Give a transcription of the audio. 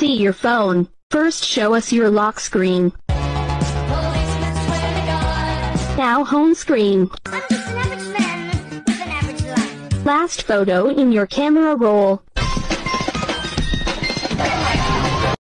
See your phone. First show us your lock screen. Now home screen. Man. Last photo in your camera roll.